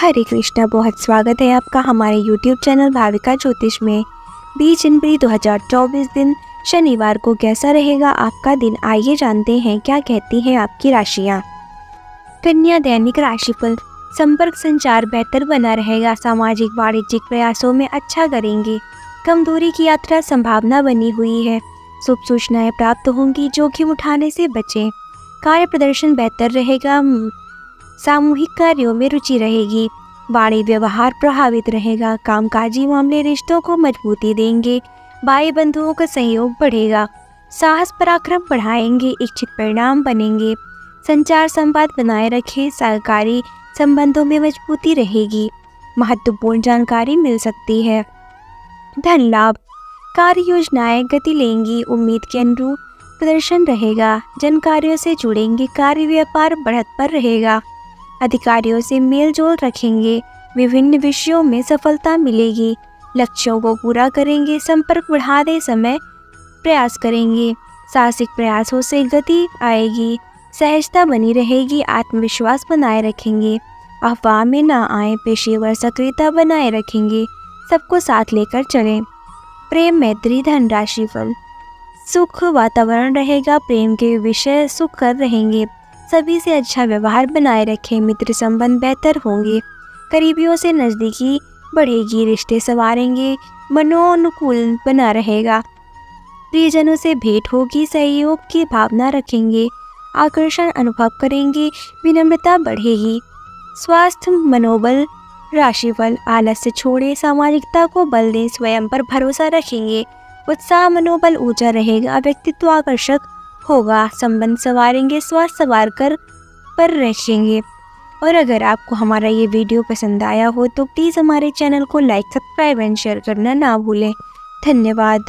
हरे कृष्णा, बहुत स्वागत है आपका हमारे यूट्यूब चैनल भाविका ज्योतिष में। 20 जनवरी 2024 दिन, शनिवार को कैसा रहेगा आपका दिन, आइए जानते हैं क्या कहती हैं आपकी राशियाँ। कन्या दैनिक राशिफल, संपर्क संचार बेहतर बना रहेगा, सामाजिक वाणिज्यिक प्रयासों में अच्छा करेंगे। कम दूरी की यात्रा संभावना बनी हुई है। शुभ सूचनाएँ प्राप्त होंगी, जोखिम उठाने से बचें। कार्य प्रदर्शन बेहतर रहेगा सामूहिक कार्यों में रुचि रहेगी। वाणी व्यवहार प्रभावित रहेगा। कामकाजी मामले रिश्तों को मजबूती देंगे। भाई बंधुओं का सहयोग बढ़ेगा। साहस पराक्रम बढ़ाएँगे। इच्छित परिणाम बनेंगे। संचार संवाद बनाए रखें। सहकारी संबंधों में मजबूती रहेगी। महत्वपूर्ण जानकारी मिल सकती है। धन लाभ। कार्य योजनाएँ गति लेंगी। उम्मीद के अनुरूप प्रदर्शन रहेगा। जन कार्यों से जुड़ेंगे। कार्य व्यापार बढ़त पर रहेगा। अधिकारियों से मेल जोल रखेंगे। विभिन्न विषयों में सफलता मिलेगी। लक्ष्यों को पूरा करेंगे, संपर्क बढ़ाते समय प्रयास करेंगे। साहसिक प्रयासों से गति आएगी, सहजता बनी रहेगी, आत्मविश्वास बनाए रखेंगे। अफवाह में ना आए, पेशेवर सक्रियता बनाए रखेंगे। सबको साथ लेकर चलें। प्रेम मैत्री धनराशि फल सुख वातावरण रहेगा, प्रेम के विषय सुख कर रहेंगे। सभी से अच्छा व्यवहार बनाए रखें, मित्र संबंध बेहतर होंगे। करीबियों से नज़दीकी बढ़ेगी, रिश्ते संवारेंगे, मनोनुकूल बना रहेगा। प्रियजनों से भेंट होगी, सहयोग की भावना रखेंगे, आकर्षण अनुभव करेंगे, विनम्रता बढ़ेगी। स्वास्थ्य, मनोबल, राशिफल, आलस्य छोड़े, सामाजिकता को बल दें, स्वयं पर भरोसा रखेंगे। उत्साह, मनोबल ऊँचा रहेगा, व्यक्तित्व आकर्षक होगा, संबंध संवारेंगे स्वास्थ्य संवार कर पर रखेंगे। और अगर आपको हमारा ये वीडियो पसंद आया हो तो प्लीज़ हमारे चैनल को लाइक, सब्सक्राइब एंड शेयर करना ना भूलें। धन्यवाद।